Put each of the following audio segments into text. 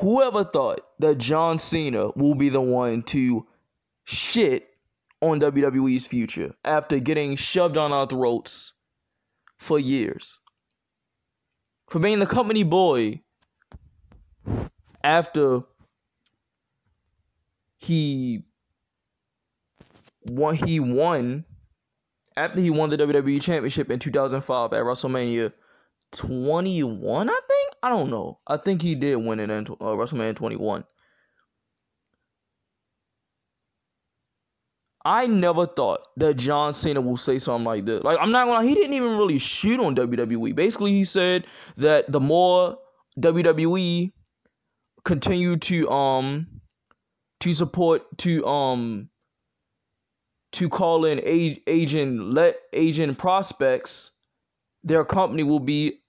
whoever thought that John Cena will be the one to shit on WWE's future after getting shoved on our throats for years? For being the company boy after he won he won after he won the WWE championship in 2005 at WrestleMania 21 I I don't know I think he did win it in uh, WrestleMania 21 I never thought that John Cena will say something like this. Like I'm not gonna he didn't even really shoot on WWE. Basically, he said that the more WWE continue to um to support to um to call in age, agent let agent prospects, their company will be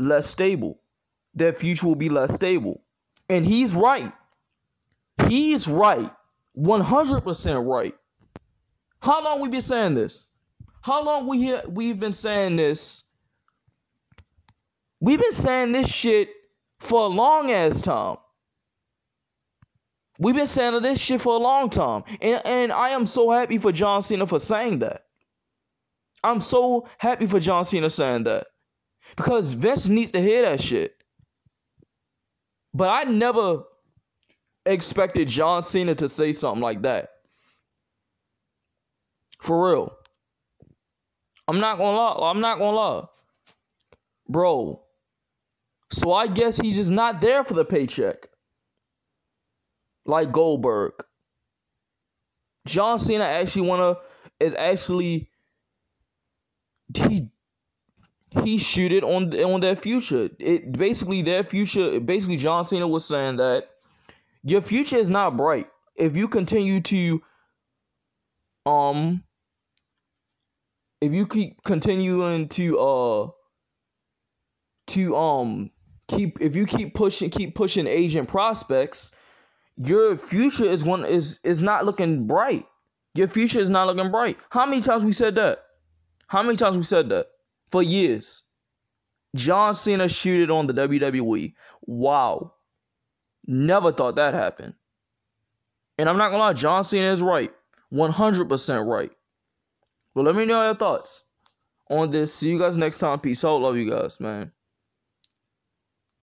less stable. Their future will be less stable. And he's right. He's right. 100% right. How long we been saying this? How long we here we've been saying this? We've been saying this shit for a long ass time. We've been saying this shit for a long time. And and I am so happy for John Cena for saying that. I'm so happy for John Cena saying that. Because Vince needs to hear that shit. But I never expected John Cena to say something like that. For real. I'm not gonna lie. I'm not gonna lie. Bro. So I guess he's just not there for the paycheck. Like Goldberg. John Cena actually wanna is actually he he shooted on on their future. It basically their future basically John Cena was saying that your future is not bright. If you continue to um if you keep continuing to uh to um keep if you keep pushing keep pushing agent prospects your future is one is is not looking bright. Your future is not looking bright. How many times we said that? How many times we said that for years john cena shooted on the wwe wow Never thought that happened. And I'm not gonna lie, John Cena is right. 100% right. But let me know your thoughts on this. See you guys next time. Peace out. Love you guys, man.